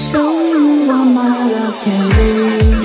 show 了甜蜜